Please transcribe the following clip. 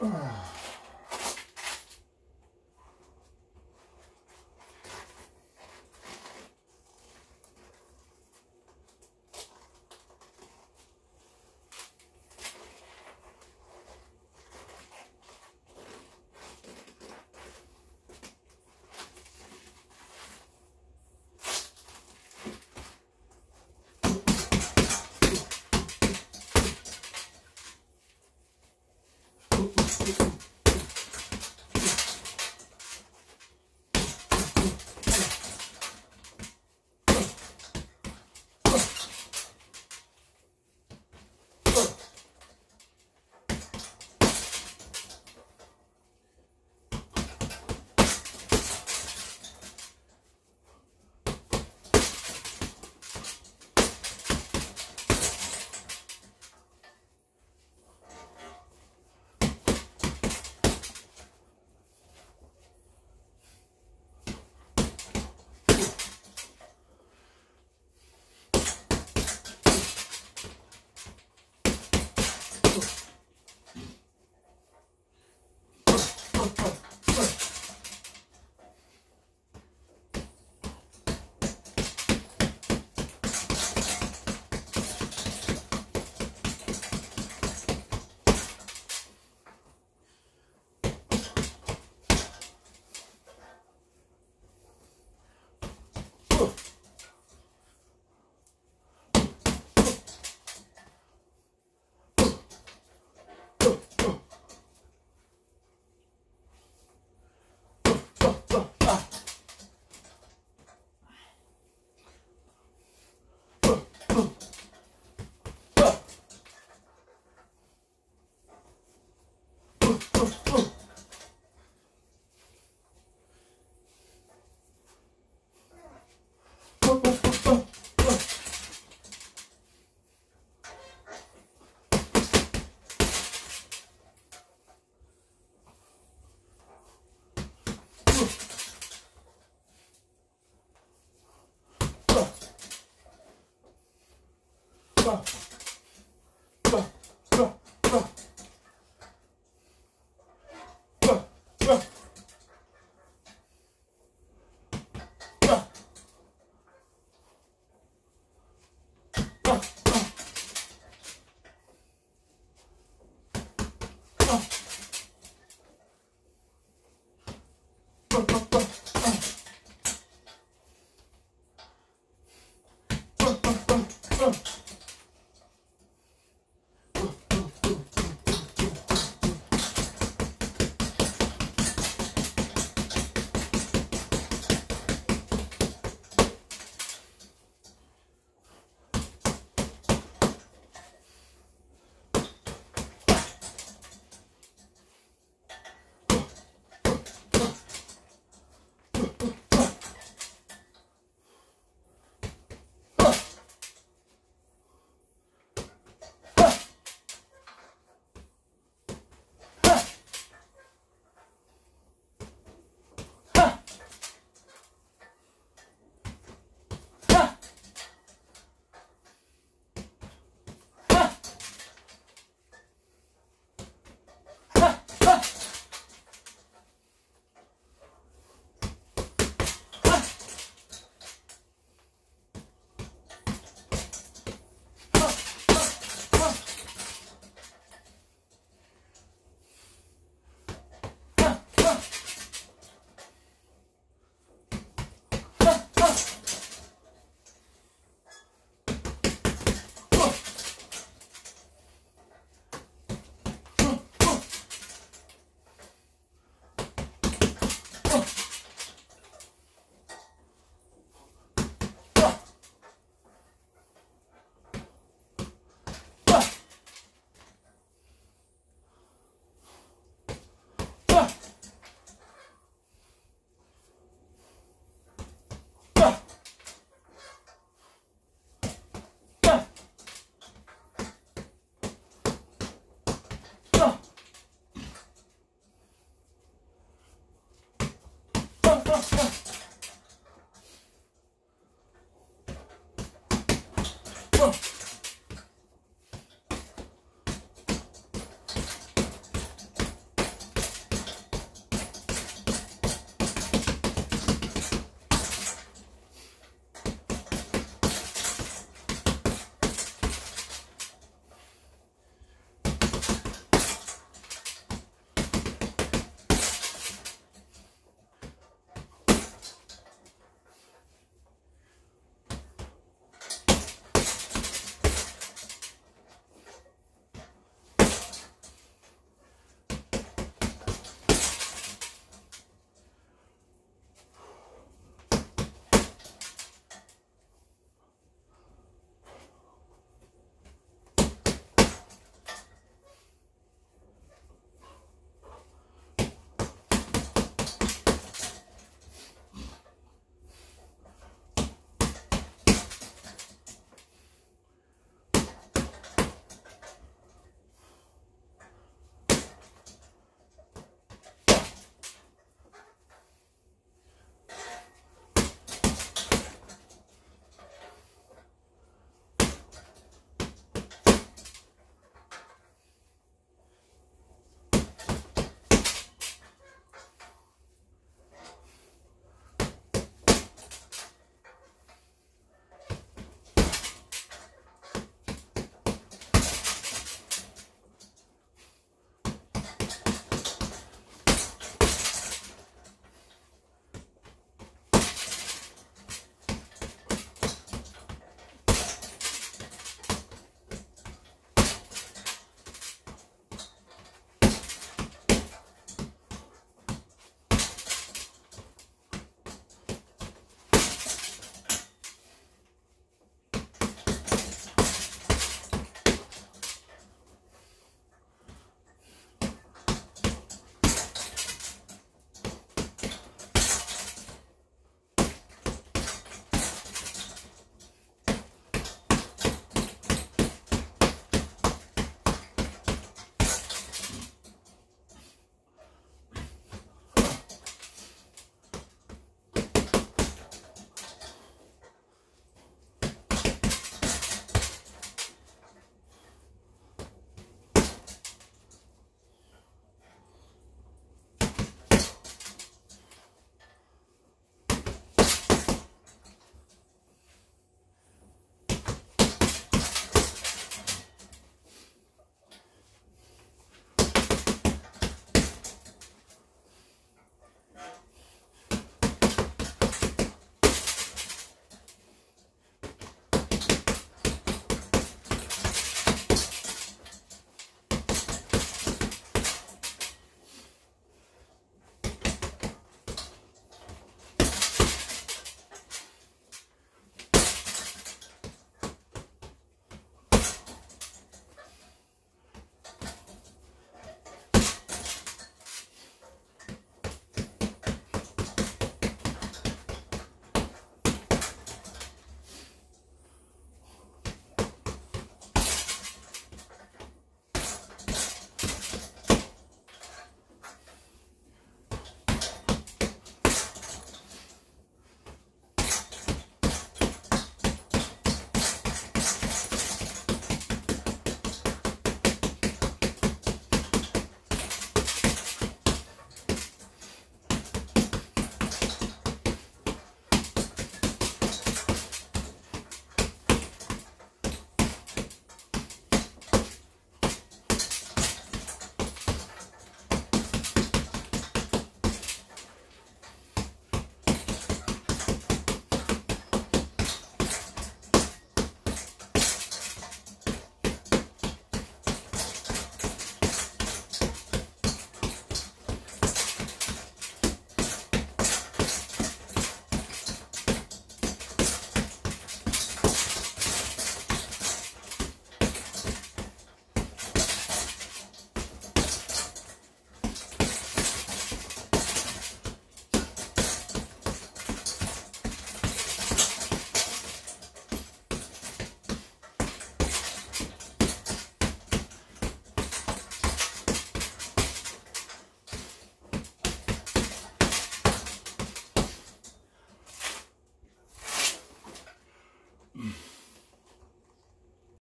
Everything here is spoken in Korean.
Ugh. 빠, 빠, 빠, 빠. oh, oh.